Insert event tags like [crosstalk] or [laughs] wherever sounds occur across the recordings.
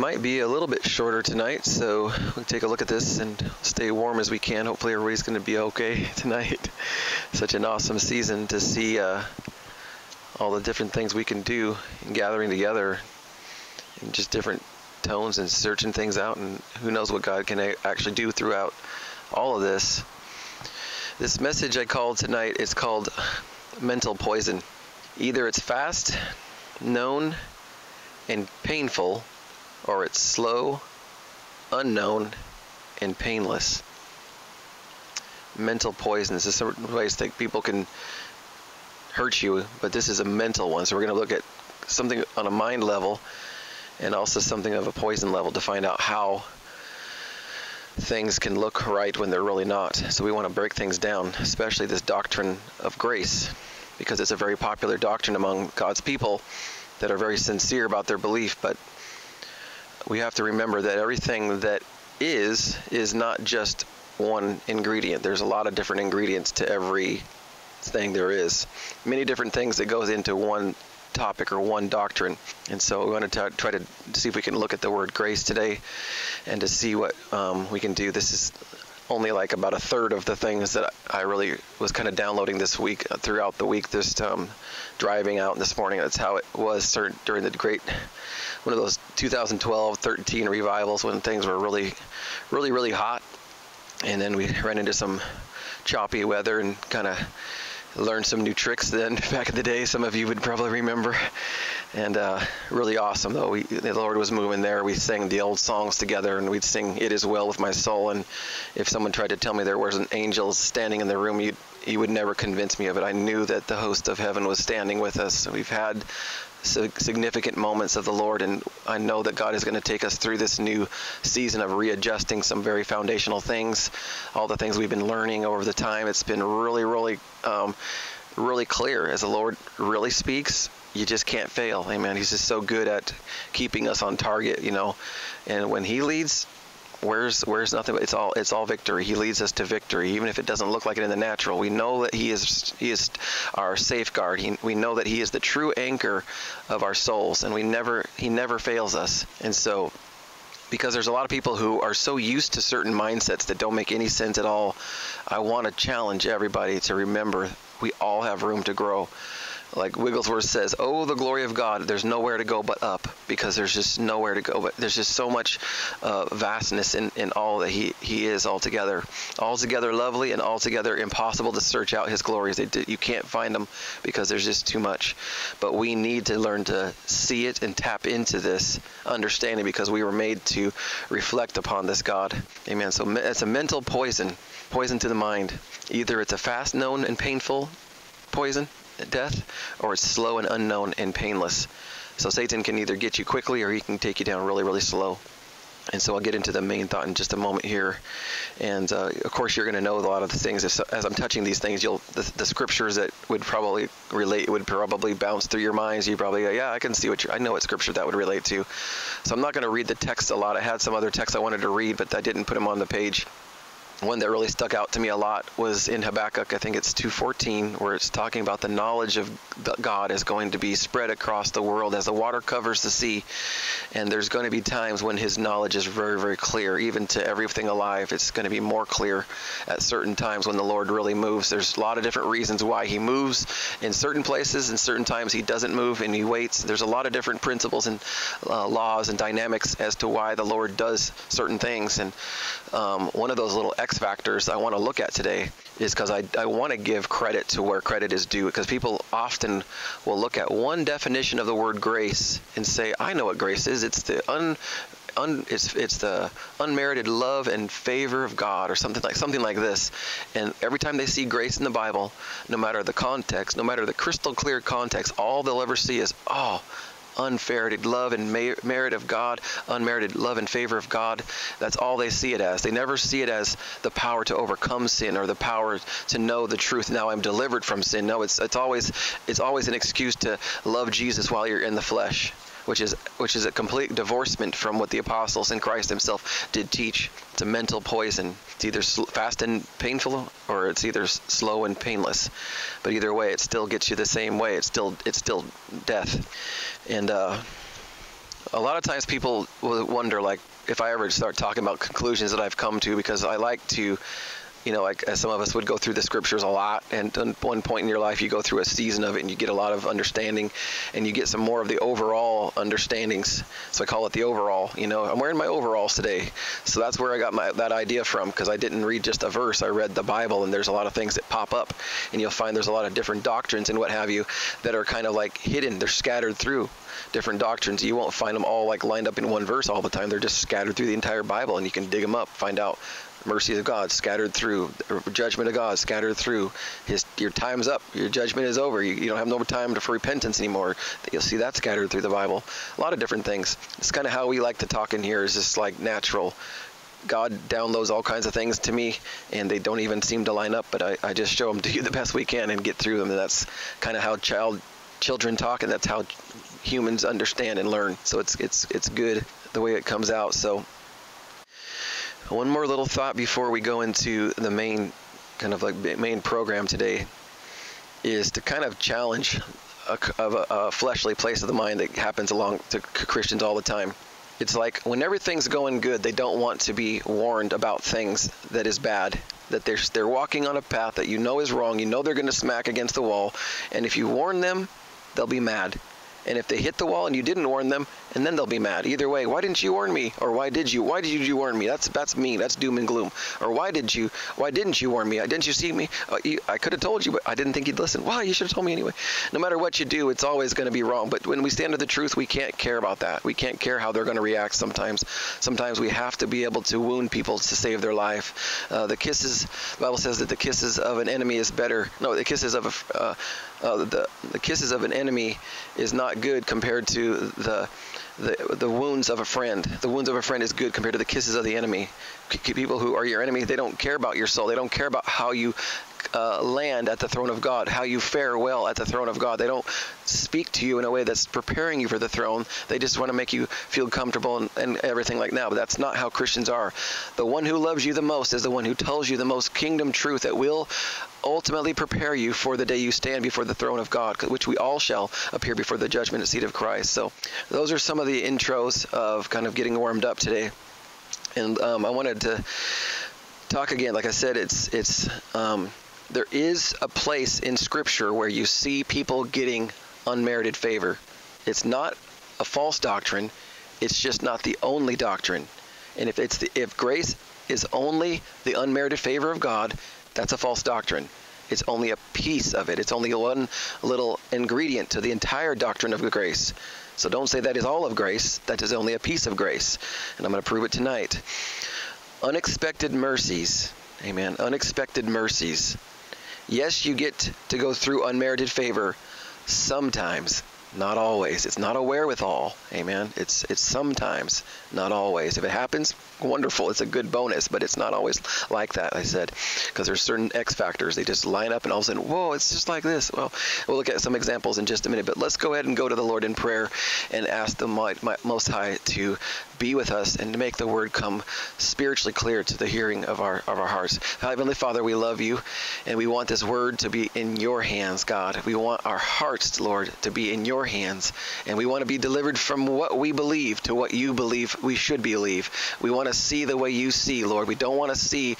Might be a little bit shorter tonight, so we'll take a look at this and stay warm as we can. Hopefully everybody's going to be okay [laughs] tonight. Such an awesome season to see uh, all the different things we can do in gathering together in just different tones and searching things out and who knows what God can actually do throughout all of this. This message I called tonight is called mental poison. Either it's fast, known, and painful, or it's slow, unknown, and painless. Mental poisons. There's certain ways that people can hurt you, but this is a mental one. So we're going to look at something on a mind level and also something of a poison level to find out how things can look right when they're really not. So we want to break things down, especially this doctrine of grace, because it's a very popular doctrine among God's people that are very sincere about their belief, but we have to remember that everything that is is not just one ingredient. There's a lot of different ingredients to every thing there is. Many different things that goes into one topic or one doctrine. And so we want to try to see if we can look at the word grace today and to see what um, we can do. This is only like about a third of the things that I really was kind of downloading this week uh, throughout the week. Just um, driving out this morning. That's how it was during the great one of those 2012, 13 revivals when things were really, really, really hot, and then we ran into some choppy weather and kind of learned some new tricks then [laughs] back in the day. Some of you would probably remember. And uh, really awesome though. We, the Lord was moving there. We sang the old songs together, and we'd sing "It Is Well with My Soul." And if someone tried to tell me there wasn't angels standing in the room, you you would never convince me of it. I knew that the host of heaven was standing with us. We've had significant moments of the Lord, and I know that God is going to take us through this new season of readjusting some very foundational things, all the things we've been learning over the time. It's been really, really, um, really clear as the Lord really speaks. You just can't fail. Amen. He's just so good at keeping us on target, you know. And when He leads, where's where's nothing but it's all it's all victory. He leads us to victory. Even if it doesn't look like it in the natural we know that he is he is our safeguard. He, we know that he is the true anchor of our souls and we never he never fails us. And so because there's a lot of people who are so used to certain mindsets that don't make any sense at all i want to challenge everybody to remember we all have room to grow like Wigglesworth says, "Oh, the glory of God! There's nowhere to go but up, because there's just nowhere to go. But there's just so much uh, vastness in, in all that He He is altogether, altogether lovely and altogether impossible to search out His glories. you can't find them because there's just too much. But we need to learn to see it and tap into this understanding because we were made to reflect upon this God. Amen. So it's a mental poison, poison to the mind. Either it's a fast known and painful poison death, or it's slow and unknown and painless. So Satan can either get you quickly or he can take you down really, really slow. And so I'll get into the main thought in just a moment here. And uh, of course, you're going to know a lot of the things. If, as I'm touching these things, you'll the, the, scriptures that would probably relate would probably bounce through your minds. You probably go, yeah, I can see what you I know what scripture that would relate to. So I'm not going to read the text a lot. I had some other texts I wanted to read, but I didn't put them on the page one that really stuck out to me a lot was in Habakkuk, I think it's 2:14, where it's talking about the knowledge of God is going to be spread across the world as the water covers the sea, and there's going to be times when His knowledge is very, very clear, even to everything alive. It's going to be more clear at certain times when the Lord really moves. There's a lot of different reasons why He moves in certain places, and certain times He doesn't move and He waits. There's a lot of different principles and uh, laws and dynamics as to why the Lord does certain things, and um, one of those little X factors I want to look at today is because I, I want to give credit to where credit is due because people often will look at one definition of the word grace and say, I know what grace is. It's the un, un it's it's the unmerited love and favor of God or something like something like this. And every time they see grace in the Bible, no matter the context, no matter the crystal clear context, all they'll ever see is, oh, unmerited love and merit of God, unmerited love and favor of God. That's all they see it as. They never see it as the power to overcome sin or the power to know the truth. Now I'm delivered from sin. No, it's it's always it's always an excuse to love Jesus while you're in the flesh. Which is which is a complete divorcement from what the apostles and Christ Himself did teach. It's a mental poison. It's either fast and painful, or it's either slow and painless. But either way, it still gets you the same way. It's still it's still death. And uh, a lot of times people will wonder, like, if I ever start talking about conclusions that I've come to, because I like to you know, like uh, some of us would go through the scriptures a lot, and at one point in your life, you go through a season of it, and you get a lot of understanding, and you get some more of the overall understandings. So I call it the overall. You know, I'm wearing my overalls today, so that's where I got my that idea from, because I didn't read just a verse. I read the Bible, and there's a lot of things that pop up, and you'll find there's a lot of different doctrines and what have you that are kind of like hidden. They're scattered through different doctrines. You won't find them all like lined up in one verse all the time. They're just scattered through the entire Bible, and you can dig them up, find out mercy of God scattered through, judgment of God scattered through. His your time's up. Your judgment is over. You, you don't have no time for repentance anymore. You'll see that scattered through the Bible. A lot of different things. It's kind of how we like to talk in here. Is just like natural. God downloads all kinds of things to me, and they don't even seem to line up. But I, I just show them [laughs] to you the best we can and get through them. And that's kind of how child children talk, and that's how humans understand and learn. So it's it's it's good the way it comes out. So one more little thought before we go into the main kind of like main program today is to kind of challenge a, a, a fleshly place of the mind that happens along to Christians all the time. It's like when everything's going good, they don't want to be warned about things that is bad. That they're they're walking on a path that you know is wrong. You know they're going to smack against the wall, and if you warn them, they'll be mad. And if they hit the wall and you didn't warn them, and then they'll be mad. Either way, why didn't you warn me? Or why did you? Why did you warn me? That's that's me. That's doom and gloom. Or why did you? Why didn't you warn me? Didn't you see me? Uh, you, I could have told you, but I didn't think you'd listen. Why? You should have told me anyway. No matter what you do, it's always going to be wrong. But when we stand to the truth, we can't care about that. We can't care how they're going to react. Sometimes, sometimes we have to be able to wound people to save their life. Uh, the kisses. The Bible says that the kisses of an enemy is better. No, the kisses of a uh, uh, the the kisses of an enemy is not good compared to the the, the wounds of a friend. The wounds of a friend is good compared to the kisses of the enemy. People who are your enemy, they don't care about your soul. They don't care about how you uh, land at the throne of God, how you fare well at the throne of God. They don't speak to you in a way that's preparing you for the throne. They just want to make you feel comfortable and, and everything like that. But that's not how Christians are. The one who loves you the most is the one who tells you the most kingdom truth that will ultimately prepare you for the day you stand before the throne of God, which we all shall appear before the judgment seat of Christ. So, those are some of the intros of kind of getting warmed up today. And um, I wanted to talk again. Like I said, it's it's um, there is a place in Scripture where you see people getting unmerited favor. It's not a false doctrine. It's just not the only doctrine. And if it's the, if grace is only the unmerited favor of God, that's a false doctrine. It's only a piece of it. It's only one little ingredient to the entire doctrine of grace. So don't say that is all of grace. That is only a piece of grace. And I'm going to prove it tonight. Unexpected mercies. Amen. Unexpected mercies. Yes, you get to go through unmerited favor sometimes, not always. It's not a wherewithal. Amen. It's it's sometimes, not always. If it happens, wonderful. It's a good bonus, but it's not always like that. I said because there's certain X factors. They just line up, and all of a sudden, whoa, it's just like this. Well, we'll look at some examples in just a minute. But let's go ahead and go to the Lord in prayer and ask the Most High to be with us and to make the word come spiritually clear to the hearing of our of our hearts. Heavenly Father, we love you, and we want this word to be in your hands, God. We want our hearts, Lord, to be in your hands, and we want to be delivered from what we believe to what you believe we should believe. We want to see the way you see, Lord. We don't want to see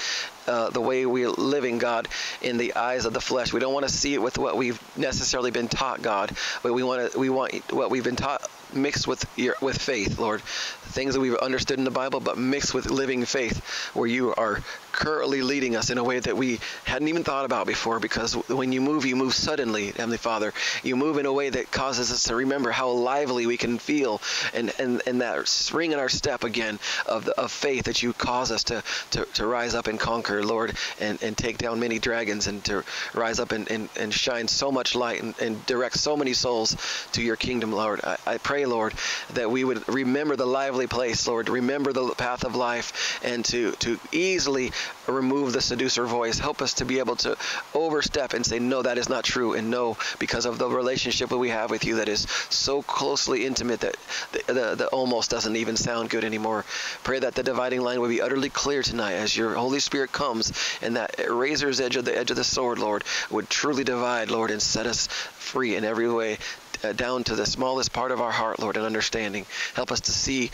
uh, the way we're living, God, in the eyes of the flesh. We don't want to see it with what we've necessarily been taught, God, but we want to we want what we've been taught mixed with your with faith, Lord. Things that we've understood in the Bible, but mixed with living faith, where you are currently leading us in a way that we hadn't even thought about before. Because when you move, you move suddenly, Heavenly Father. You move in a way that causes us to remember how lively we can feel, and and, and that spring in our step again of the, of faith that you cause us to, to, to rise up and conquer, Lord, and, and take down many dragons, and to rise up and, and, and shine so much light and, and direct so many souls to your kingdom, Lord. I, I pray, Lord, that we would remember the lively place, Lord, remember the path of life, and to to easily remove the seducer voice. Help us to be able to overstep and say, no, that is not true. And no, because of the relationship that we have with you that is so closely intimate that the, the, the almost doesn't even sound good anymore. Pray that the dividing line would be utterly clear tonight as your Holy Spirit comes and that razor's edge of the edge of the sword, Lord, would truly divide, Lord, and set us free in every way uh, down to the smallest part of our heart, Lord, and understanding. Help us to see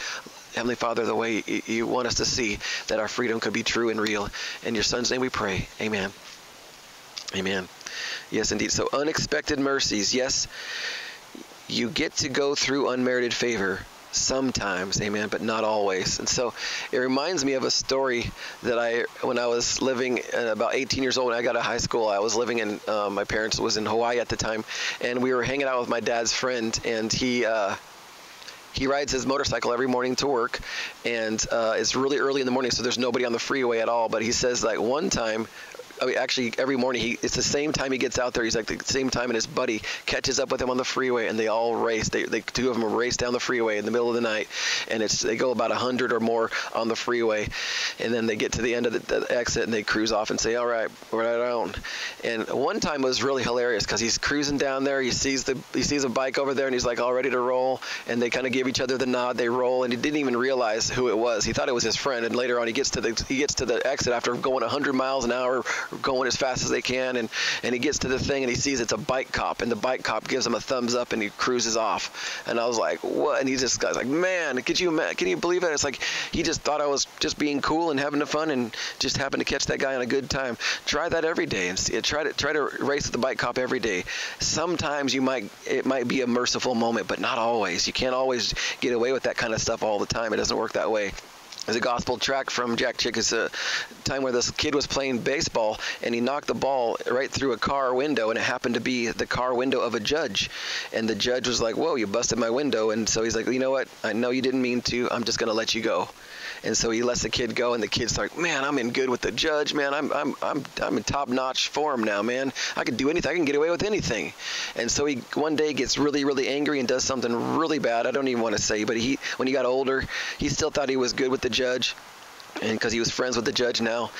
Heavenly Father, the way you want us to see that our freedom could be true and real. In your Son's name we pray. Amen. Amen. Yes, indeed. So, unexpected mercies. Yes, you get to go through unmerited favor sometimes amen but not always and so it reminds me of a story that i when i was living uh, about 18 years old when i got of high school i was living in uh, my parents was in hawaii at the time and we were hanging out with my dad's friend and he uh, he rides his motorcycle every morning to work and uh, it's really early in the morning so there's nobody on the freeway at all but he says like one time I mean, actually every morning he it's the same time he gets out there. He's like the same time, and his buddy catches up with him on the freeway, and they all race. They, they two of them race down the freeway in the middle of the night, and it's they go about hundred or more on the freeway, and then they get to the end of the, the exit and they cruise off and say, "All right, we're on." And one time was really hilarious because he's cruising down there. He sees the he sees a bike over there, and he's like all ready to roll, and they kind of give each other the nod. They roll, and he didn't even realize who it was. He thought it was his friend, and later on he gets to the he gets to the exit after going 100 miles an hour going as fast as they can, and and he gets to the thing and he sees it's a bike cop, and the bike cop gives him a thumbs up and he cruises off, and I was like, what? And he just guy's like, man, could you can you believe it? It's like he just thought I was just being cool and having the fun, and just happened to catch that guy on a good time. Try that every day and see, try to try to race with the bike cop every day. Sometimes you might it might be a merciful moment, but not always. You can't always get away with that kind of stuff all the time. It doesn't work that way. There's a gospel tract from Jack Chick. It's a time where this kid was playing baseball and he knocked the ball right through a car window, and it happened to be the car window of a judge. And the judge was like, "Whoa, you busted my window!" And so he's like, "You know what? I know you didn't mean to. I'm just gonna let you go." And so he lets the kid go, and the kid's like, "Man, I'm in good with the judge. Man, I'm I'm I'm I'm in top-notch form now, man. I can do anything. I can get away with anything." And so he one day gets really really angry and does something really bad. I don't even want to say, but he when he got older, he still thought he was good with the judge and because he was friends with the judge now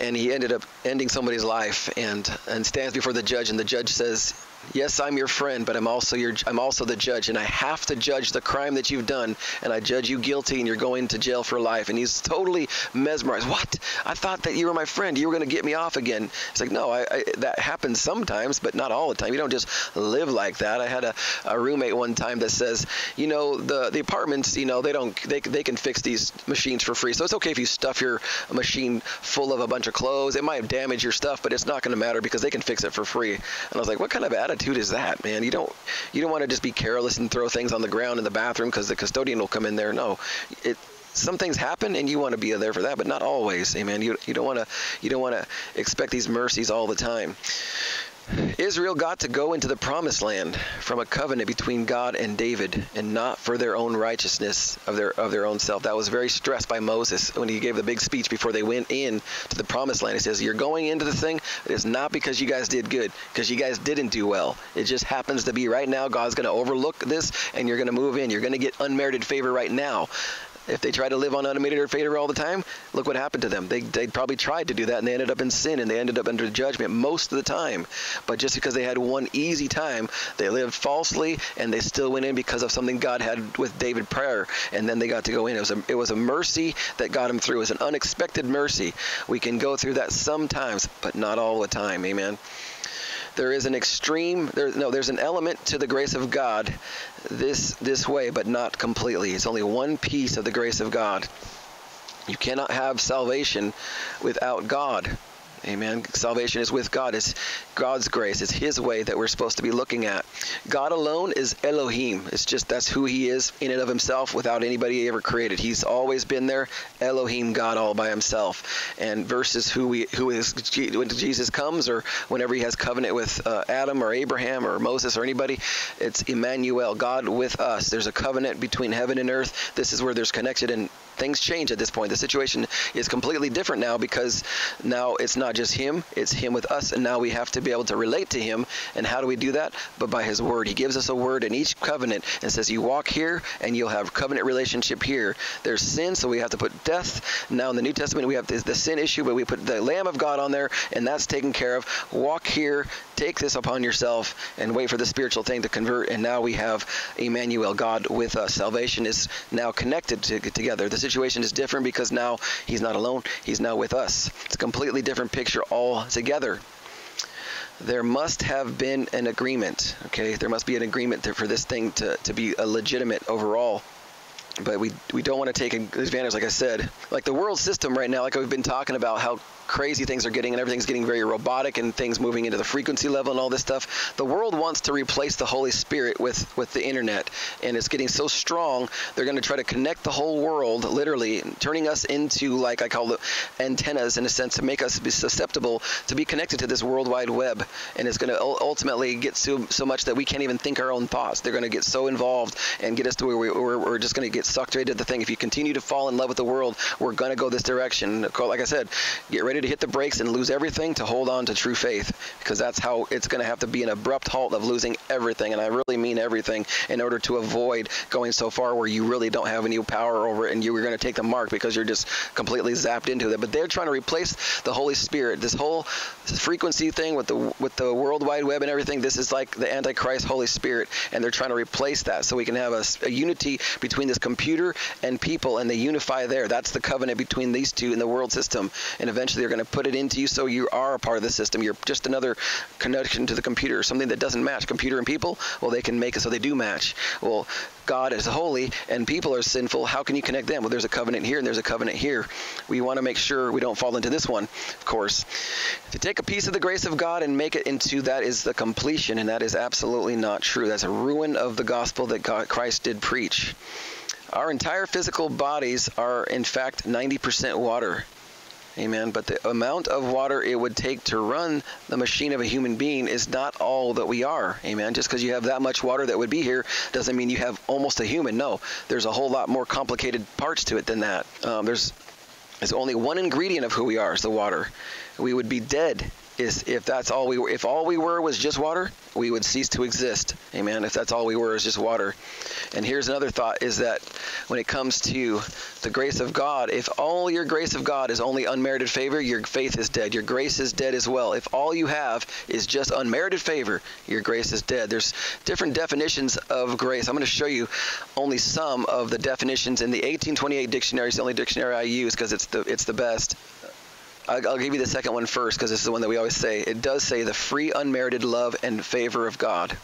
and he ended up ending somebody's life and and stands before the judge and the judge says Yes, I'm your friend, but I'm also your I'm also the judge and I have to judge the crime that you've done and I judge you guilty and you're going to jail for life. And he's totally mesmerized. What? I thought that you were my friend. You were going to get me off again. It's like, no, I, I, that happens sometimes, but not all the time. You don't just live like that. I had a, a roommate one time that says, you know, the the apartments, you know, they don't they they can fix these machines for free. So it's okay if you stuff your machine full of a bunch of clothes. It might damage your stuff, but it's not going to matter because they can fix it for free. And I was like, what kind of attitude attitude is that, man? You don't you don't want to just be careless and throw things on the ground in the bathroom because the custodian will come in there. No, it some things happen and you want to be there for that, but not always. Amen. You you don't want to you don't want to expect these mercies all the time. Israel got to go into the promised land from a covenant between God and David and not for their own righteousness of their of their own self. That was very stressed by Moses when he gave the big speech before they went in to the promised land. He says, "You're going into the thing. It is not because you guys did good, because you guys didn't do well. It just happens to be right now God's going to overlook this and you're going to move in. You're going to get unmerited favor right now. If they try to live on unlimited favor all the time, look what happened to them. They, they probably tried to do that and they ended up in sin and they ended up under judgment most of the time. But just because they had one easy time, they lived falsely and they still went in because of something God had with David prayer. And then they got to go in. It was a, it was a mercy that got them through. It was an unexpected mercy. We can go through that sometimes, but not all the time. Amen there is an extreme there no there's an element to the grace of god this this way but not completely. It's only one piece of the grace of god. You cannot have salvation without god Amen. Salvation is with God. It's God's grace. It's His way that we're supposed to be looking at. God alone is Elohim. It's just that's who He is in and of Himself without anybody He ever created. He's always been there. Elohim, God all by Himself. And versus who we who is when Jesus comes or whenever He has covenant with uh, Adam or Abraham or Moses or anybody, it's Emmanuel, God with us. There's a covenant between heaven and earth. This is where there's connection and things change at this point. The situation is completely different now because now it's not just him, it's him with us, and now we have to be able to relate to him. And how do we do that? But by his word. He gives us a word in each covenant and says, You walk here and you'll have covenant relationship here. There's sin, so we have to put death. Now in the New Testament, we have the, sin issue, but we put the Lamb of God on there, and that's taken care of. Walk here, take this upon yourself, and wait for the spiritual thing to convert. And now we have Emmanuel, God with us. Salvation is now connected to, together. The situation is different because now He's not alone, He's now with us. It's a completely different picture altogether there must have been an agreement. Okay, there must be an agreement for this thing to, to be a legitimate overall but we we don't want to take advantage like i said like the world system right now like we've been talking about how crazy things are getting and everything's getting very robotic and things moving into the frequency level and all this stuff the world wants to replace the holy spirit with with the internet and it's getting so strong they're going to try to connect the whole world literally turning us into like i call it antennas in a sense to make us be susceptible to be connected to this world wide web and it's going to ultimately get so, so much that we can't even think our own thoughts they're going to get so involved and get us to where we, we're, we're just going to get sucked right into the thing. If you continue to fall in love with the world, we're going to go this direction. Like I said, get ready to hit the brakes and lose everything to hold on to true faith because that's how it's going to have to be an abrupt halt of losing everything. And I really mean everything in order to avoid going so far where you really don't have any power over it and you're going to take the mark because you're just completely zapped into it. But they're trying to replace the Holy Spirit. This whole frequency thing with the with the World Wide Web and everything. This is like the Antichrist Holy Spirit, and they're trying to replace that so we can have a, a unity between this computer and people, and they unify there. That's the covenant between these two in the world system. And eventually they're going to put it into you so you are a part of the system. You're just another connection to the computer, something that doesn't match. Computer and people, well, they can make it so they do match. Well, God is holy and people are sinful. How can you connect them? Well, there's a covenant here and there's a covenant here. We want to make sure we don't fall into this one, of course. To take a piece of the grace of God and make it into that is the completion, and that is absolutely not true. That's a ruin of the gospel that God, Christ did preach. Our entire physical bodies are, in fact, 90% water. Amen. But the amount of water it would take to run the machine of a human being is not all that we are. Amen. Just because you have that much water that would be here doesn't mean you have almost a human. No, there's a whole lot more complicated parts to it than that. Um, there's there's only one ingredient of who we are is the water. We would be dead is if that's all we were if all we were was just water we would cease to exist. Amen. If that's all we were is just water. And here's another thought is that when it comes to the grace of god if all your grace of god is only unmerited favor your faith is dead. Your grace is dead as well. If all you have is just unmerited favor your grace is dead. There's different definitions of grace. I'm going to show you only some of the definitions in the 1828 dictionary. Is the only dictionary i use because it's the it's the best I'll give you the second one first because this is the one that we always say. It does say the free, unmerited love and favor of God.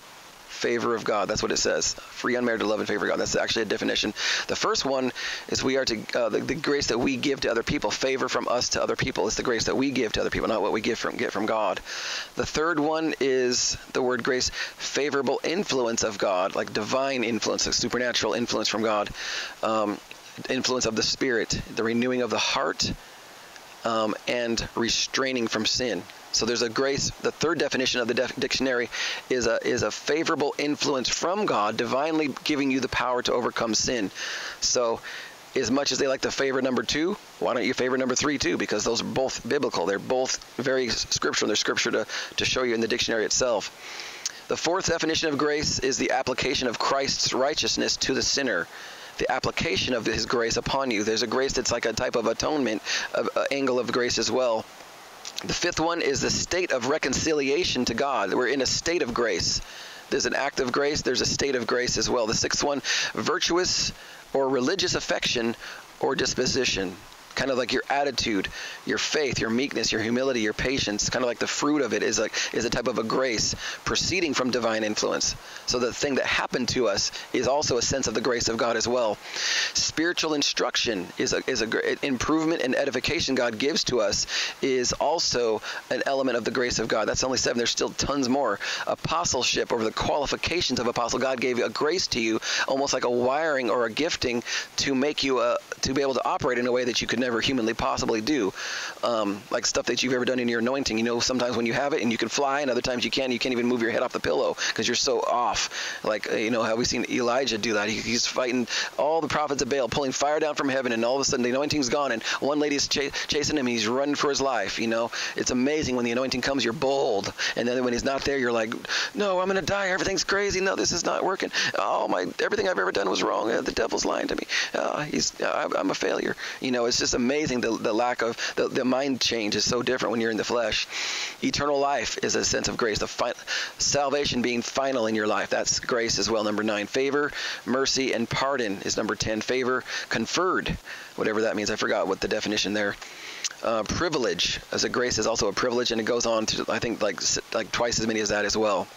Favor of God. That's what it says. Free, unmerited love and favor of God. That's actually a definition. The first one is we are to uh, the, the, grace that we give to other people. Favor from us to other people is the grace that we give to other people, not what we give from get from God. The third one is the word grace, favorable influence of God, like divine influence, like supernatural influence from God, um, influence of the Spirit, the renewing of the heart um, and restraining from sin. So there's a grace. The third definition of the def- dictionary is a is a favorable influence from God, divinely giving you the power to overcome sin. So, as much as they like to favor number two, why don't you favor number three too? Because those are both biblical. They're both very scriptural. They're scripture to to show you in the dictionary itself. The fourth definition of grace is the application of Christ's righteousness to the sinner the application of His grace upon you. There's a grace that's like a type of atonement, of, uh, angle of grace as well. The fifth one is the state of reconciliation to God. We're in a state of grace. There's an act of grace, there's a state of grace as well. The sixth one, virtuous or religious affection or disposition kind of like your attitude, your faith, your meekness, your humility, your patience, kind of like the fruit of it is like is a type of a grace proceeding from divine influence. So the thing that happened to us is also a sense of the grace of God as well. Spiritual instruction is a is a improvement and edification God gives to us is also an element of the grace of God. That's only seven. There's still tons more. Apostleship or the qualifications of apostle. God gave a grace to you, almost like a wiring or a gifting to make you a to be able to operate in a way that you could never humanly possibly do. Um, like stuff that you've ever done in your anointing. You know, sometimes when you have it and you can fly, and other times you can't. You can't even move your head off the pillow because you're so off. Like uh, you know how we seen Elijah do that. He, he's fighting all the prophets of Baal, pulling fire down from heaven, and all of a sudden the anointing's gone, and one lady's ch- chasing him. He's running for his life. You know, it's amazing when the anointing comes. You're bold, and then when he's not there, you're like, no, I'm gonna die. Everything's crazy. No, this is not working. Oh my, everything I've ever done was wrong. Uh, the devil's lying to me. Uh, he's, uh, I'm a failure. You know, it's just amazing the, the lack of the, the mind change is so different when you're in the flesh. Eternal life is a sense of grace. The fi- salvation being final in your life. That's grace as well. Number nine, favor, mercy, and pardon is number ten. Favor conferred, whatever that means. I forgot what the definition there. Uh, privilege as a grace is also a privilege, and it goes on to I think like like twice as many as that as well.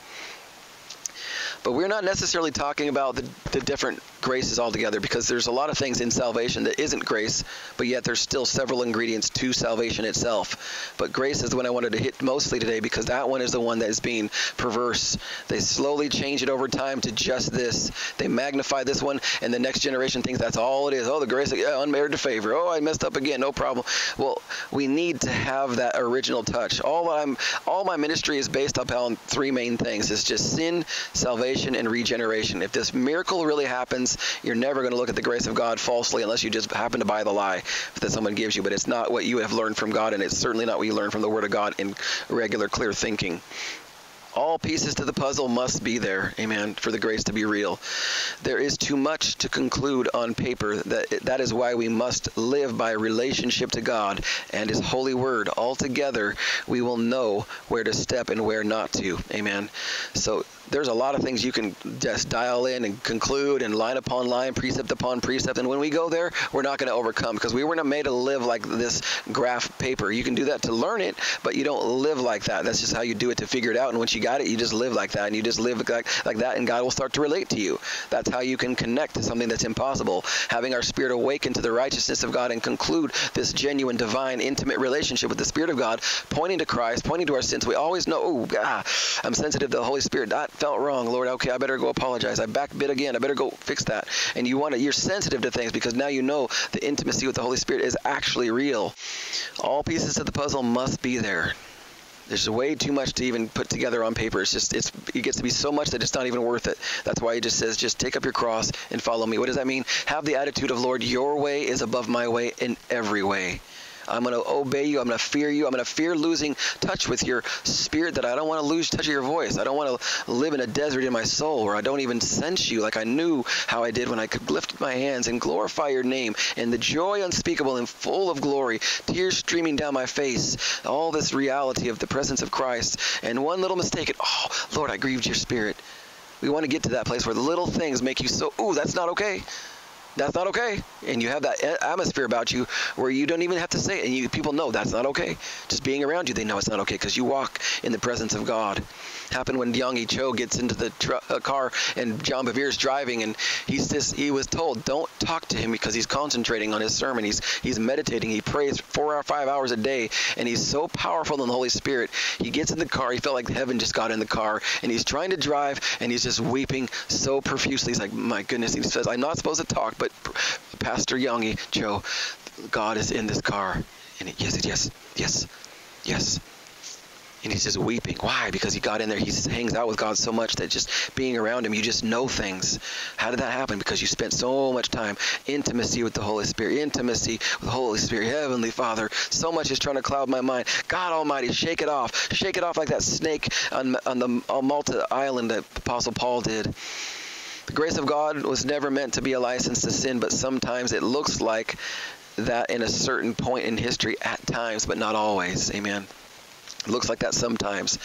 But we're not necessarily talking about the, the different graces altogether because there's a lot of things in salvation that isn't grace, but yet there's still several ingredients to salvation itself. But grace is the one I wanted to hit mostly today because that one is the one that is being perverse. They slowly change it over time to just this. They magnify this one, and the next generation thinks that's all it is. Oh, the grace, yeah, unmerited favor. Oh, I messed up again, no problem. Well, we need to have that original touch. All I'm, all my ministry is based upon three main things: it's just sin, salvation and regeneration. If this miracle really happens, you're never going to look at the grace of God falsely unless you just happen to buy the lie that someone gives you. But it's not what you have learned from God, and it's certainly not what you learn from the Word of God in regular, clear thinking all pieces to the puzzle must be there, amen, for the grace to be real. There is too much to conclude on paper. That that is why we must live by relationship to God and His holy word. Altogether, we will know where to step and where not to, amen. So there's a lot of things you can just dial in and conclude and line upon line, precept upon precept. And when we go there, we're not going to overcome because we were not made to live like this graph paper. You can do that to learn it, but you don't live like that. That's just how you do it to figure it out. And once you got it, you just live like that, and you just live like, like that, and God will start to relate to you. That's how you can connect to something that's impossible. Having our spirit awaken to the righteousness of God and conclude this genuine, divine, intimate relationship with the Spirit of God, pointing to Christ, pointing to our sins. We always know, oh, ah, I'm sensitive to the Holy Spirit. That felt wrong, Lord. Okay, I better go apologize. I backbit again. I better go fix that. And you want to, you're sensitive to things because now you know the intimacy with the Holy Spirit is actually real. All pieces of the puzzle must be there. There's way too much to even put together on paper. It's just it's it gets to be so much that it's not even worth it. That's why he just says, just take up your cross and follow me. What does that mean? Have the attitude of Lord, your way is above my way in every way. I'm going to obey you. I'm going to fear you. I'm going to fear losing touch with your spirit that I don't want to lose touch of your voice. I don't want to live in a desert in my soul where I don't even sense you like I knew how I did when I could lift my hands and glorify your name and the joy unspeakable and full of glory, tears streaming down my face, all this reality of the presence of Christ. And one little mistake, and oh, Lord, I grieved your spirit. We want to get to that place where the little things make you so, ooh, that's not okay that's not okay. And you have that atmosphere about you where you don't even have to say it, and you people know that's not okay. Just being around you, they know it's not okay because you walk in the presence of God. Happened when Yonggi Cho gets into the uh, car and John Bevere's driving, and he's just he was told don't talk to him because he's concentrating on his sermon. He's he's meditating. He prays four or five hours a day, and he's so powerful in the Holy Spirit. He gets in the car. He felt like heaven just got in the car, and he's trying to drive, and he's just weeping so profusely. He's like, my goodness. He says, I'm not supposed to talk, but Pastor Yonggi, Cho, God is in this car. And he, yes, yes, yes, yes. And he's just weeping. Why? Because he got in there. He just hangs out with God so much that just being around him, you just know things. How did that happen? Because you spent so much time intimacy with the Holy Spirit, intimacy with the Holy Spirit, Heavenly Father. So much is trying to cloud my mind. God Almighty, shake it off. Shake it off like that snake on, on the on Malta Island that Apostle Paul did. The grace of God was never meant to be a license to sin, but sometimes it looks like that in a certain point in history at times, but not always. Amen. Looks like that sometimes.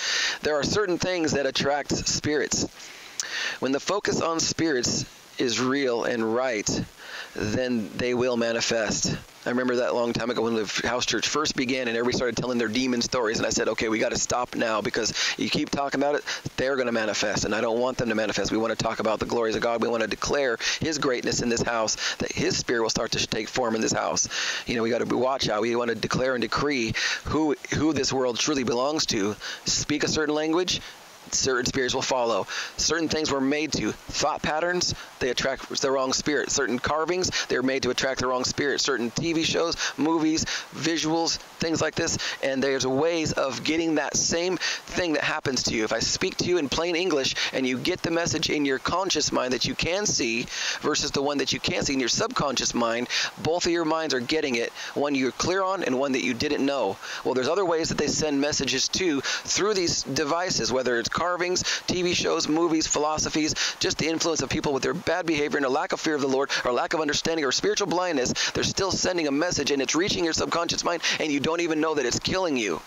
There are certain things that attract spirits. When the focus on spirits is real and right, then they will manifest. I remember that long time ago when the house church first began and everybody started telling their demon stories. And I said, okay, we got to stop now because you keep talking about it, they're going to manifest. And I don't want them to manifest. We want to talk about the glories of God. We want to declare His greatness in this house, that His Spirit will start to take form in this house. You know, we got to watch out. We want to declare and decree who, who this world truly belongs to. Speak a certain language, certain spirits will follow. Certain things were made to. Thought patterns, they attract the wrong spirit. Certain carvings, they're made to attract the wrong spirit. Certain TV shows, movies, visuals, things like this. And there's ways of getting that same thing that happens to you. If I speak to you in plain English and you get the message in your conscious mind that you can see versus the one that you can't see in your subconscious mind, both of your minds are getting it. One you're clear on and one that you didn't know. Well, there's other ways that they send messages to through these devices, whether it's carvings, TV shows, movies, philosophies, just the influence of people with their bad behavior and a lack of fear of the Lord or lack of understanding or spiritual blindness, they're still sending a message and it's reaching your subconscious mind and you don't even know that it's killing you.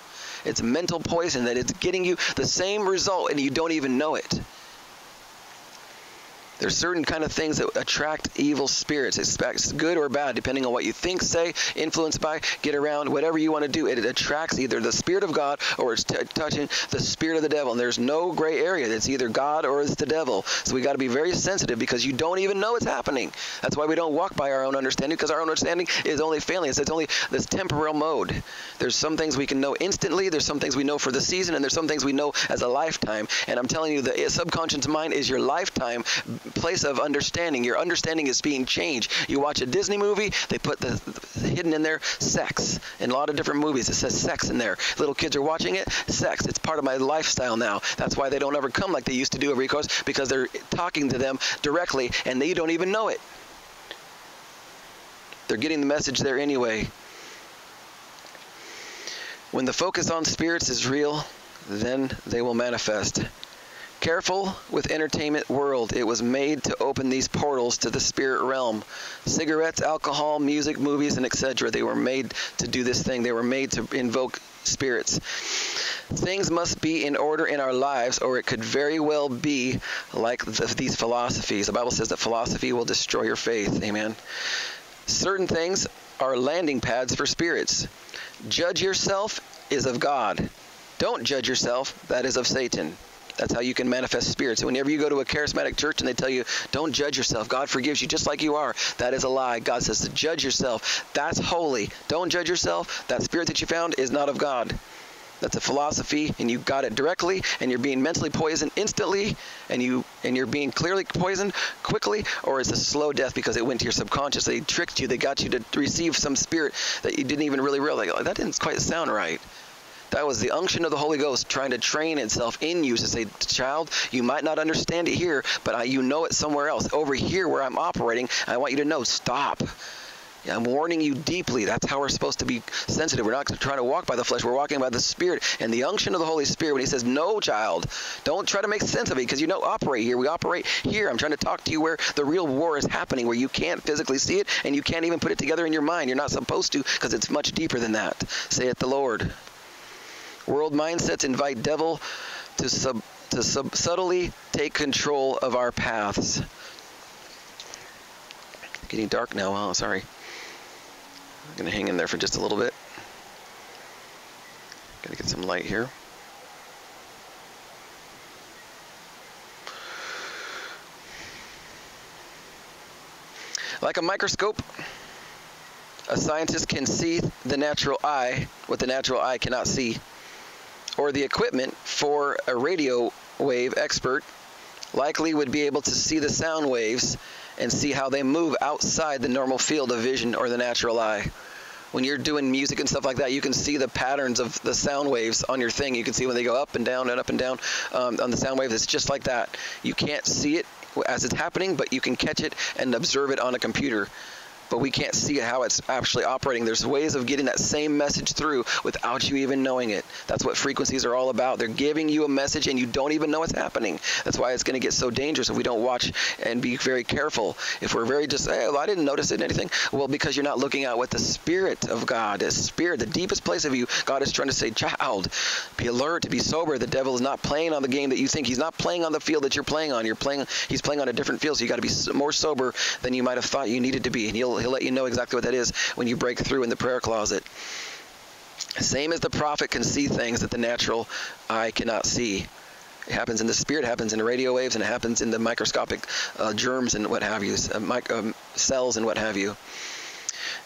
It's mental poison that it's getting you the same result and you don't even know it. There's certain kind of things that attract evil spirits. It's good or bad, depending on what you think, say, influenced by, get around, whatever you want to do. It attracts either the spirit of God or it's touching the spirit of the devil. And there's no gray area. It's either God or it's the devil. So we got to be very sensitive because you don't even know it's happening. That's why we don't walk by our own understanding because our own understanding is only failing. It's, it's only this temporal mode. There's some things we can know instantly. There's some things we know for the season, and there's some things we know as a lifetime. And I'm telling you, the eh, subconscious mind is your lifetime place of understanding. Your understanding is being changed. You watch a Disney movie, they put the, the hidden in there sex. In a lot of different movies, it says sex in there. Little kids are watching it, sex. It's part of my lifestyle now. That's why they don't ever come like they used to do every course because they're talking to them directly and they don't even know it. They're getting the message there anyway. When the focus on spirits is real, then they will manifest. Careful with entertainment world. It was made to open these portals to the spirit realm. Cigarettes, alcohol, music, movies, and etc. They were made to do this thing. They were made to invoke spirits. Things must be in order in our lives, or it could very well be like the, these philosophies. The Bible says that philosophy will destroy your faith. Amen. Certain things are landing pads for spirits. Judge yourself is of God. Don't judge yourself, that is of Satan. That's how you can manifest spirits. So whenever you go to a charismatic church and they tell you, don't judge yourself, God forgives you just like you are, that is a lie. God says to judge yourself. That's holy. Don't judge yourself. That spirit that you found is not of God. That's a philosophy, and you got it directly, and you're being mentally poisoned instantly, and you and you're being clearly poisoned quickly, or it's a slow death because it went to your subconscious. They tricked you. They got you to receive some spirit that you didn't even really realize. Like, that didn't quite sound right. That was the unction of the Holy Ghost trying to train itself in you to say, child, you might not understand it here, but I, you know it somewhere else. Over here where I'm operating, I want you to know, stop. I'm warning you deeply. That's how we're supposed to be sensitive. We're not trying to walk by the flesh. We're walking by the Spirit. And the unction of the Holy Spirit, when He says, No, child, don't try to make sense of it because you know, operate here. We operate here. I'm trying to talk to you where the real war is happening, where you can't physically see it and you can't even put it together in your mind. You're not supposed to because it's much deeper than that. Say it, the Lord. World mindsets invite devil to sub to sub, subtly take control of our paths. Getting dark now. Oh, sorry. I'm gonna hang in there for just a little bit. Gotta get some light here. Like a microscope, a scientist can see the natural eye, what the natural eye cannot see or the equipment for a radio wave expert likely would be able to see the sound waves and see how they move outside the normal field of vision or the natural eye. When you're doing music and stuff like that, you can see the patterns of the sound waves on your thing. You can see when they go up and down and up and down um, on the sound wave. It's just like that. You can't see it as it's happening, but you can catch it and observe it on a computer but we can't see how it's actually operating. There's ways of getting that same message through without you even knowing it. That's what frequencies are all about. They're giving you a message and you don't even know what's happening. That's why it's going to get so dangerous if we don't watch and be very careful. If we're very just, hey, well, I didn't notice it anything. Well, because you're not looking at what the Spirit of God, the Spirit, the deepest place of you, God is trying to say, child, be alert, be sober. The devil is not playing on the game that you think. He's not playing on the field that you're playing on. You're playing. He's playing on a different field. So you got to be more sober than you might have thought you needed to be. And he'll he'll let you know exactly what that is when you break through in the prayer closet. Same as the prophet can see things that the natural eye cannot see. It happens in the spirit, happens in the radio waves, and it happens in the microscopic uh, germs and what have you, uh, um, cells and what have you.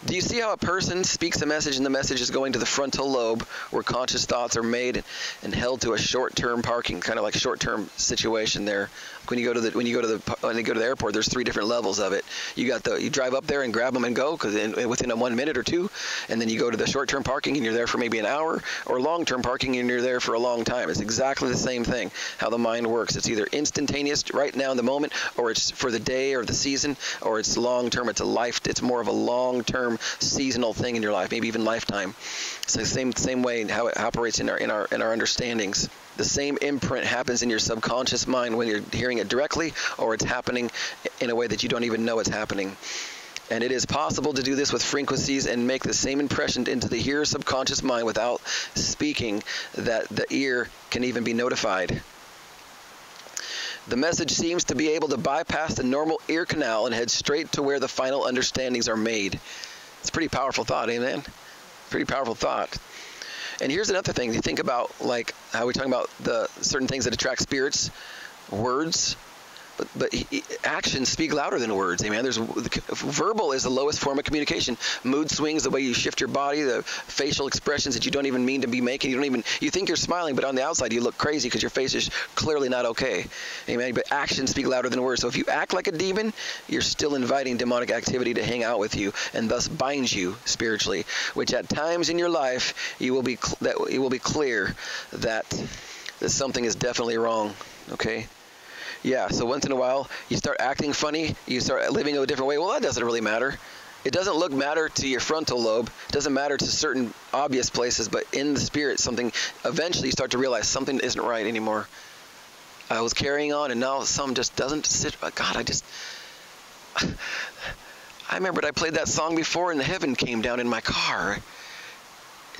Do you see how a person speaks a message and the message is going to the frontal lobe where conscious thoughts are made and held to a short-term parking, kind of like short-term situation there? When you go to the when you go to the when you go to the airport, there's three different levels of it. You got the you drive up there and grab them and go because within a one minute or two, and then you go to the short-term parking and you're there for maybe an hour, or long-term parking and you're there for a long time. It's exactly the same thing. How the mind works. It's either instantaneous, right now in the moment, or it's for the day or the season, or it's long-term. It's a life. It's more of a long-term seasonal thing in your life, maybe even lifetime. The same same way how it operates in our in our in our understandings. The same imprint happens in your subconscious mind when you're hearing it directly, or it's happening in a way that you don't even know it's happening. And it is possible to do this with frequencies and make the same impression into the hearer's subconscious mind without speaking that the ear can even be notified. The message seems to be able to bypass the normal ear canal and head straight to where the final understandings are made. It's a pretty powerful thought, amen? Pretty powerful thought. And here's another thing. You think about like how we talking about the certain things that attract spirits, words, but but actions speak louder than words. Amen. There's verbal is the lowest form of communication. Mood swings, the way you shift your body, the facial expressions that you don't even mean to be making. You don't even you think you're smiling, but on the outside you look crazy because your face is clearly not okay. Amen. But actions speak louder than words. So if you act like a demon, you're still inviting demonic activity to hang out with you and thus bind you spiritually. Which at times in your life you will be that it will be clear that that something is definitely wrong. Okay. Yeah, so once in a while you start acting funny, you start living a different way. Well, that doesn't really matter. It doesn't look matter to your frontal lobe. It doesn't matter to certain obvious places, but in the spirit, something eventually you start to realize something isn't right anymore. I was carrying on, and now some just doesn't sit. God, I just. [sighs] I remembered I played that song before, and the heaven came down in my car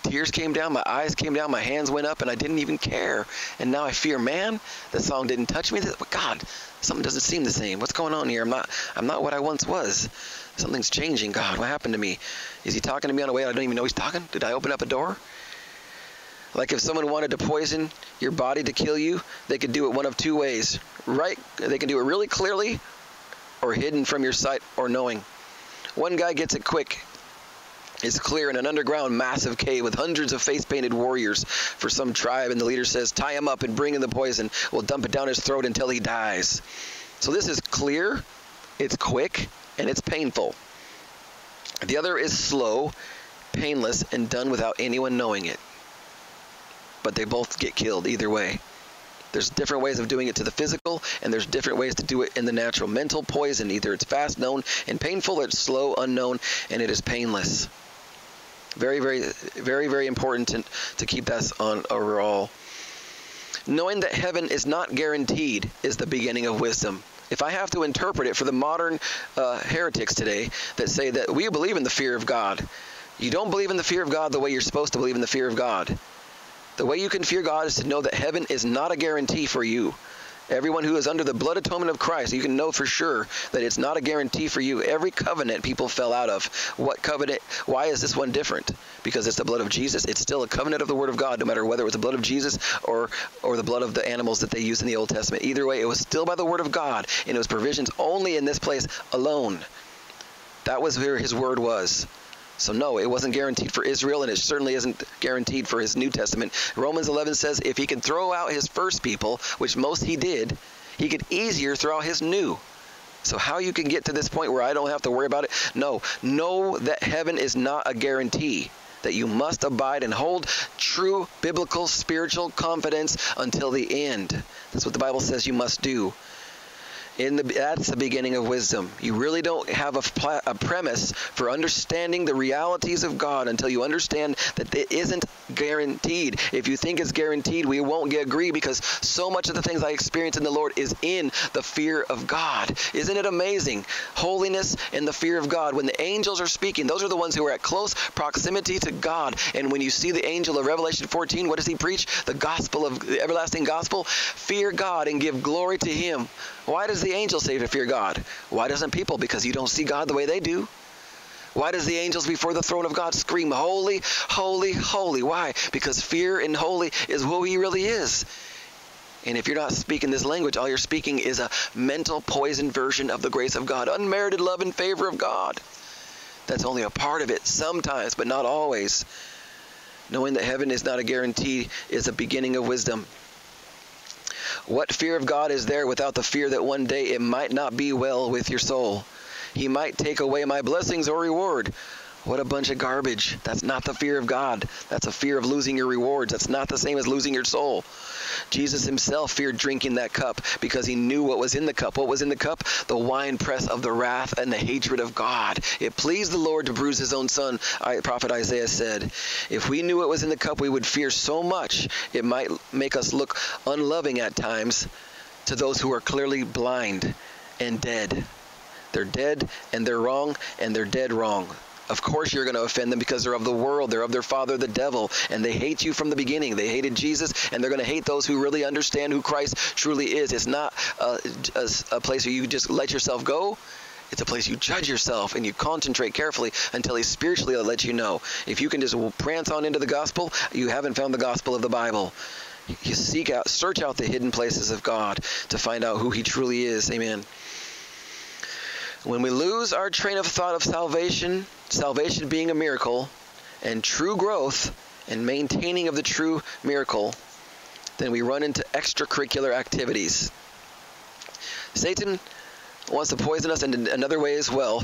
tears came down, my eyes came down, my hands went up, and I didn't even care. And now I fear man. The song didn't touch me. But God, something doesn't seem the same. What's going on here? I'm not. I'm not what I once was. Something's changing. God, what happened to me? Is he talking to me on a way I don't even know he's talking? Did I open up a door? Like if someone wanted to poison your body to kill you, they could do it one of two ways. Right? They can do it really clearly, or hidden from your sight or knowing. One guy gets it quick is clear in an underground massive cave with hundreds of face painted warriors for some tribe, and the leader says, Tie him up and bring in the poison. We'll dump it down his throat until he dies. So this is clear, it's quick, and it's painful. The other is slow, painless, and done without anyone knowing it. But they both get killed either way. There's different ways of doing it to the physical, and there's different ways to do it in the natural. Mental poison, either it's fast known and painful, or it's slow, unknown, and it is painless. Very, very, very, very important to, to keep that on overall. Knowing that heaven is not guaranteed is the beginning of wisdom. If I have to interpret it for the modern uh, heretics today that say that we believe in the fear of God, you don't believe in the fear of God the way you're supposed to believe in the fear of God. The way you can fear God is to know that heaven is not a guarantee for you. Everyone who is under the blood atonement of Christ, you can know for sure that it's not a guarantee for you. Every covenant people fell out of. What covenant? Why is this one different? Because it's the blood of Jesus. It's still a covenant of the Word of God, no matter whether it was the blood of Jesus or or the blood of the animals that they used in the Old Testament. Either way, it was still by the Word of God, and it was provisions only in this place alone. That was where His Word was. So no, it wasn't guaranteed for Israel, and it certainly isn't guaranteed for his New Testament. Romans 11 says if he can throw out his first people, which most he did, he could easier throw out his new. So how you can get to this point where I don't have to worry about it? No, know that heaven is not a guarantee. That you must abide and hold true biblical spiritual confidence until the end. That's what the Bible says you must do in the that's the beginning of wisdom. You really don't have a, a premise for understanding the realities of God until you understand that it isn't guaranteed. If you think it's guaranteed, we won't get agree because so much of the things I experience in the Lord is in the fear of God. Isn't it amazing? Holiness and the fear of God. When the angels are speaking, those are the ones who are at close proximity to God. And when you see the angel of Revelation 14, what does he preach? The gospel of the everlasting gospel. Fear God and give glory to him. Why does the angel say to fear God? Why doesn't people? Because you don't see God the way they do. Why does the angels before the throne of God scream, Holy, holy, holy? Why? Because fear and holy is who he really is. And if you're not speaking this language, all you're speaking is a mental poison version of the grace of God, unmerited love and favor of God. That's only a part of it sometimes, but not always. Knowing that heaven is not a guarantee is a beginning of wisdom. What fear of God is there without the fear that one day it might not be well with your soul? He might take away my blessings or reward. What a bunch of garbage. That's not the fear of God. That's a fear of losing your rewards. That's not the same as losing your soul. Jesus himself feared drinking that cup because he knew what was in the cup. What was in the cup? The winepress of the wrath and the hatred of God. It pleased the Lord to bruise his own son, prophet Isaiah said. If we knew what was in the cup, we would fear so much it might make us look unloving at times to those who are clearly blind and dead. They're dead and they're wrong and they're dead wrong. Of course, you're going to offend them because they're of the world. They're of their father, the devil, and they hate you from the beginning. They hated Jesus, and they're going to hate those who really understand who Christ truly is. It's not a, a, a place where you just let yourself go. It's a place you judge yourself and you concentrate carefully until He spiritually lets you know. If you can just prance on into the gospel, you haven't found the gospel of the Bible. You seek out, search out the hidden places of God to find out who He truly is. Amen. When we lose our train of thought of salvation, salvation being a miracle, and true growth and maintaining of the true miracle, then we run into extracurricular activities. Satan wants to poison us in another way as well.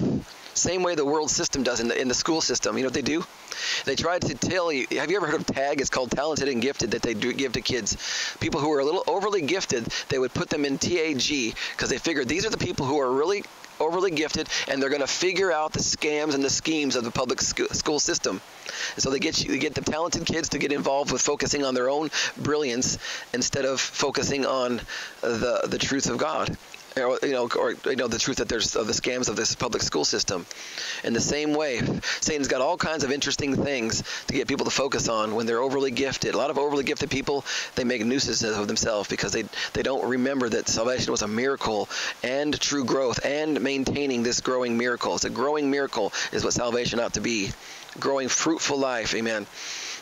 Same way the world system does in the, in the school system. You know what they do? They try to tell you. Have you ever heard of TAG? It's called talented and gifted that they do give to kids. People who are a little overly gifted, they would put them in TAG because they figured these are the people who are really overly gifted, and they're going to figure out the scams and the schemes of the public school system. And so they get you, they get the talented kids to get involved with focusing on their own brilliance instead of focusing on the the truth of God or, you know, or you know the truth that there's of the scams of this public school system. In the same way, Satan's got all kinds of interesting things to get people to focus on when they're overly gifted. A lot of overly gifted people they make nuisances of themselves because they they don't remember that salvation was a miracle and true growth and maintaining this growing miracle. It's a growing miracle is what salvation ought to be. Growing fruitful life. Amen.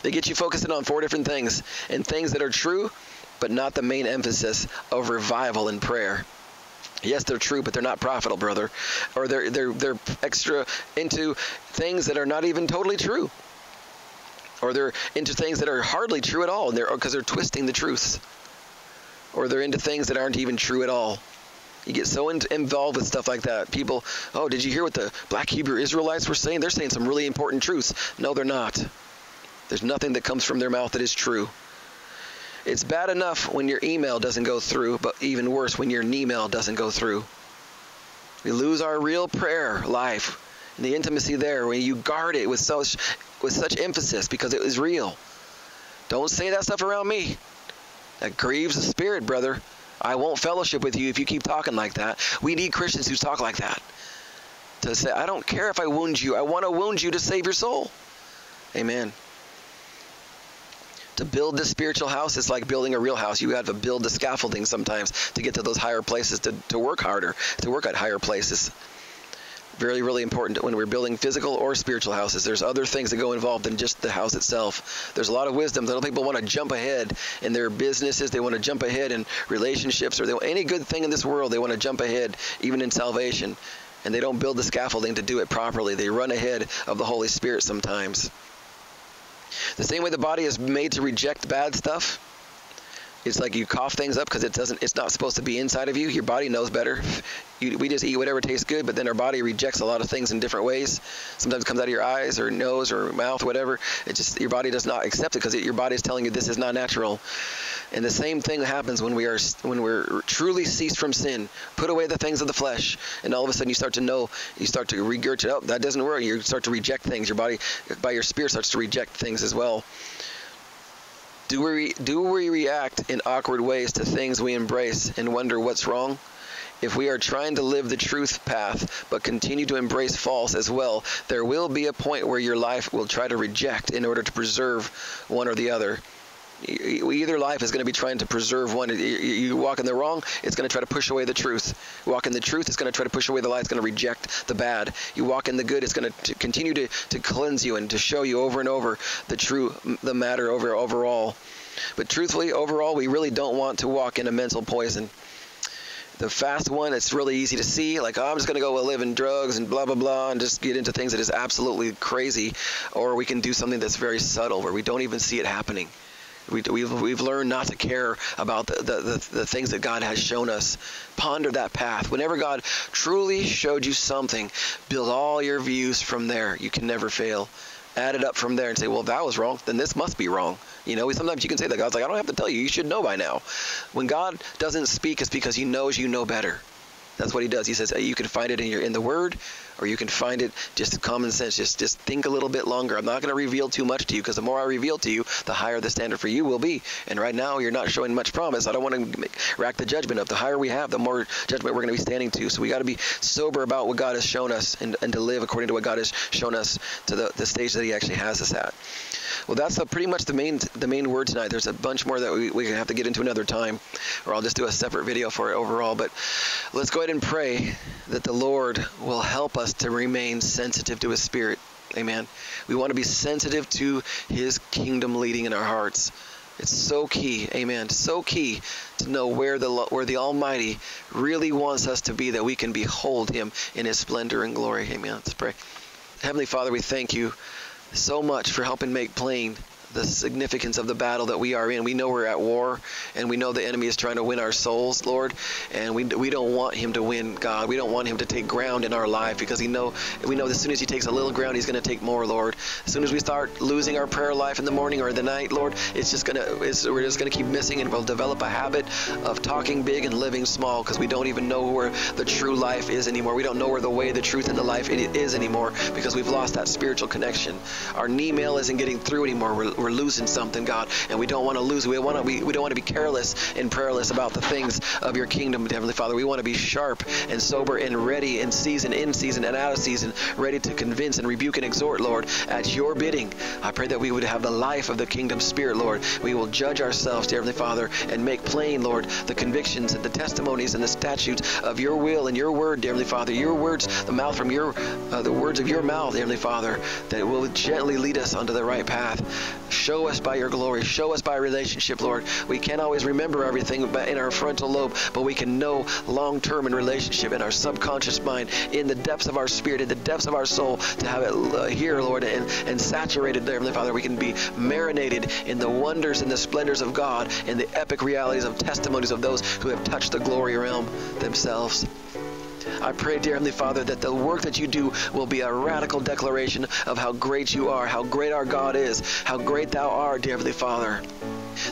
They get you focusing on four different things and things that are true, but not the main emphasis of revival and prayer. Yes, they're true, but they're not profitable, brother. Or they're they're they're extra into things that are not even totally true. Or they're into things that are hardly true at all, and they're because they're twisting the truth. Or they're into things that aren't even true at all. You get so in, involved with stuff like that. People, oh, did you hear what the black Hebrew Israelites were saying? They're saying some really important truths. No, they're not. There's nothing that comes from their mouth that is true. It's bad enough when your email doesn't go through, but even worse when your knee-mail doesn't go through. We lose our real prayer life and the intimacy there when you guard it with such with such emphasis because it is real. Don't say that stuff around me. That grieves the spirit, brother. I won't fellowship with you if you keep talking like that. We need Christians who talk like that. To say, I don't care if I wound you. I want to wound you to save your soul. Amen to build this spiritual house, it's like building a real house. You have to build the scaffolding sometimes to get to those higher places, to, to work harder, to work at higher places. Very, really important when we're building physical or spiritual houses. There's other things that go involved than just the house itself. There's a lot of wisdom. that people want to jump ahead in their businesses. They want to jump ahead in relationships, or they, any good thing in this world. They want to jump ahead, even in salvation. And they don't build the scaffolding to do it properly. They run ahead of the Holy Spirit sometimes. The same way the body is made to reject bad stuff, it's like you cough things up because it doesn't it's not supposed to be inside of you. Your body knows better. You, we just eat whatever tastes good but then our body rejects a lot of things in different ways. Sometimes it comes out of your eyes or nose or mouth whatever. It just your body does not accept it because your body is telling you this is not natural. And the same thing happens when we are when we're truly ceased from sin put away the things of the flesh and all of a sudden you start to know you start to regurgitate oh that doesn't work. You start to reject things. Your body by your spirit starts to reject things as well do we, do we react in awkward ways to things we embrace and wonder what's wrong? If we are trying to live the truth path but continue to embrace false as well, there will be a point where your life will try to reject in order to preserve one or the other. Either life is going to be trying to preserve one. You walk in the wrong, it's going to try to push away the truth. You walk in the truth, it's going to try to push away the lie. It's going to reject the bad. You walk in the good, it's going to continue to, to cleanse you and to show you over and over the true, the matter over overall. But truthfully, overall, we really don't want to walk in a mental poison. the fast one, it's really easy to see. Like, oh, I'm just going to go live in drugs and blah, blah, blah, and just get into things that is absolutely crazy. Or we can do something that's very subtle where we don't even see it happening. We, we've, we've learned not to care about the, the, the, the things that God has shown us. Ponder that path. Whenever God truly showed you something, build all your views from there. You can never fail. Add it up from there and say, well, that was wrong, then this must be wrong. You know, sometimes you can say that. God's like, I don't have to tell you. You should know by now. When God doesn't speak, it's because he knows you know better. That's what he does. He says hey, you can find it in your in the word, or you can find it just common sense. Just just think a little bit longer. I'm not going to reveal too much to you because the more I reveal to you, the higher the standard for you will be. And right now, you're not showing much promise. I don't want to rack the judgment up. The higher we have, the more judgment we're going to be standing to. So we got to be sober about what God has shown us and, and to live according to what God has shown us to the, the stage that He actually has us at. Well, that's pretty much the main the main word tonight. There's a bunch more that we, we have to get into another time, or I'll just do a separate video for it overall. But let's go ahead and pray that the Lord will help us to remain sensitive to His Spirit. Amen. We want to be sensitive to His kingdom leading in our hearts. It's so key, amen. So key to know where the where the Almighty really wants us to be, that we can behold Him in His splendor and glory. Amen. Let's pray. Heavenly Father, we thank you so much for helping make plain the significance of the battle that we are in. We know we're at war, and we know the enemy is trying to win our souls, Lord, and we, we don't want him to win, God. We don't want him to take ground in our life because he know we know as soon as he takes a little ground, he's going to take more, Lord. As soon as we start losing our prayer life in the morning or the night, Lord, it's just going to we're just going to keep missing, and we'll develop a habit of talking big and living small because we don't even know where the true life is anymore. We don't know where the way, the truth, and the life is anymore because we've lost that spiritual connection. Our knee mail isn't getting through anymore. We're, we're losing something, God, and we don't want to lose. We want to we, we don't want to be careless and prayerless about the things of your kingdom, Heavenly Father. We want to be sharp and sober and ready in season, in season and out of season, ready to convince and rebuke and exhort, Lord, at your bidding. I pray that we would have the life of the kingdom spirit, Lord. We will judge ourselves, dear Heavenly Father, and make plain, Lord, the convictions and the testimonies and the statutes of your will and your word, dear Heavenly Father. Your words, the mouth from your, uh, the words of your mouth, dear Heavenly Father, that will gently lead us onto the right path. Show us by your glory. Show us by relationship, Lord. We can't always remember everything in our frontal lobe, but we can know long term in relationship in our subconscious mind, in the depths of our spirit, in the depths of our soul, to have it uh, here, Lord, and, and saturated there, Heavenly Father. We can be marinated in the wonders and the splendors of God and the epic realities of testimonies of those who have touched the glory realm themselves. I pray, dear Heavenly Father, that the work that you do will be a radical declaration of how great you are, how great our God is, how great thou art, dear Heavenly Father.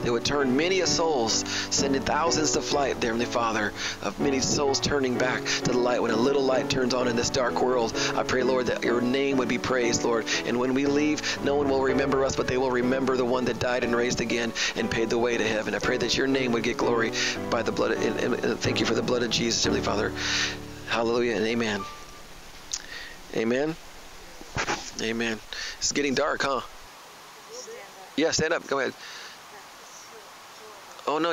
They would turn many a souls, sending thousands to flight, dear Heavenly Father, of many souls turning back to the light when a little light turns on in this dark world. I pray, Lord, that your name would be praised, Lord. And when we leave, no one will remember us, but they will remember the one that died and raised again and paid the way to heaven. I pray that your name would get glory by the blood. And, and, and thank you for the blood of Jesus, Heavenly Father. Hallelujah and amen. Amen. Amen. It's getting dark, huh? Yeah, stand up. Go ahead. Oh, no.